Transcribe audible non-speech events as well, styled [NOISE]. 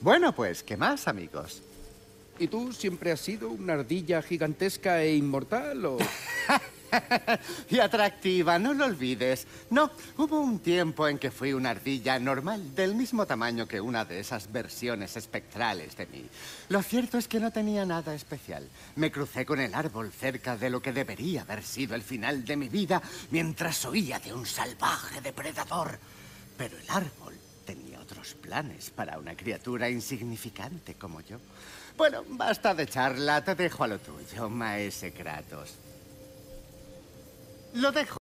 Bueno, pues, ¿qué más, amigos? ¿Y tú siempre has sido una ardilla gigantesca e inmortal o...? [LAUGHS] y atractiva, no lo olvides. No, hubo un tiempo en que fui una ardilla normal, del mismo tamaño que una de esas versiones espectrales de mí. Lo cierto es que no tenía nada especial. Me crucé con el árbol cerca de lo que debería haber sido el final de mi vida mientras oía de un salvaje depredador. Pero el árbol planes para una criatura insignificante como yo. Bueno, basta de charla, te dejo a lo tuyo, maese Kratos. Lo dejo.